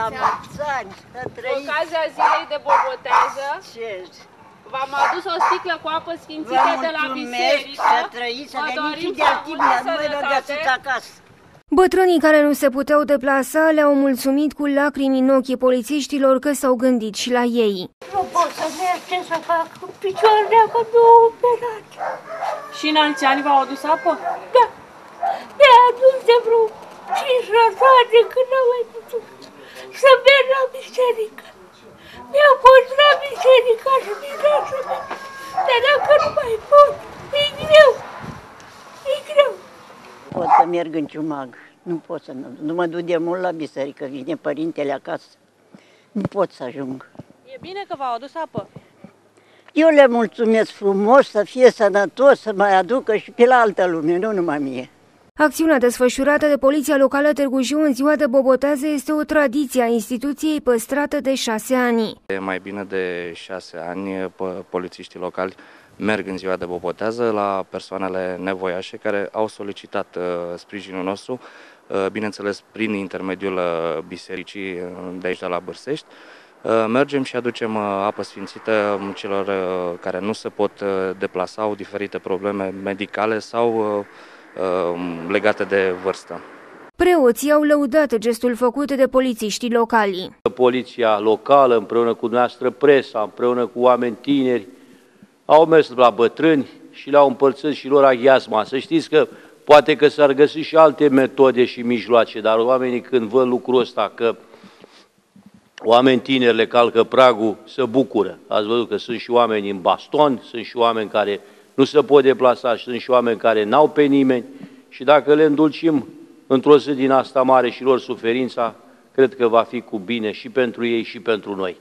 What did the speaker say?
la mulți ani, să Cu trăiți. ocazia zilei de bobotează, Ce? v-am adus o sticlă cu apă Vă sfințită de la mulțumesc, biserică. să trăiți, să Vă veniți dorim și de-al să timp, multă dar nu vă sănătate. găsiți acasă. Bătrânii care nu se puteau deplasa le-au mulțumit cu lacrimi în ochii polițiștilor că s-au gândit și la ei. Nu pot să merg, ce să fac? Cu picioarele acum nu operat. Și în alți ani v-au adus apă? Da, mi-a adus de vreo 5 rătoare când n-am mai putut să merg la biserică. Mi-a fost la biserică și mi să merg. Dar dacă nu mai pot, e greu. E greu. Pot să merg în ciumag. Nu pot să nu, nu mă duc de mult la biserică, vine părintele acasă. Nu pot să ajung. E bine că v-au adus apă. Eu le mulțumesc frumos să fie sănătos, să mai aducă și pe la altă lume, nu numai mie. Acțiunea desfășurată de Poliția Locală Târgu Jiu în ziua de bobotează este o tradiție a instituției păstrată de șase ani. De mai bine de șase ani, pă- polițiștii locali merg în ziua de bobotează la persoanele nevoiașe care au solicitat uh, sprijinul nostru, uh, bineînțeles prin intermediul uh, bisericii uh, de aici de la Bârsești. Uh, mergem și aducem uh, apă sfințită um, celor uh, care nu se pot uh, deplasa, au diferite probleme medicale sau uh, uh, legate de vârstă. Preoții au lăudat gestul făcut de polițiștii locali. Poliția locală, împreună cu noastră presa, împreună cu oameni tineri, au mers la bătrâni și le-au împărțit și lor aghiazma. Să știți că poate că s-ar găsi și alte metode și mijloace, dar oamenii când văd lucrul ăsta, că oameni tineri le calcă pragul, se bucură. Ați văzut că sunt și oameni în baston, sunt și oameni care nu se pot deplasa, și sunt și oameni care n-au pe nimeni și dacă le îndulcim într-o zi din asta mare și lor suferința, cred că va fi cu bine și pentru ei și pentru noi.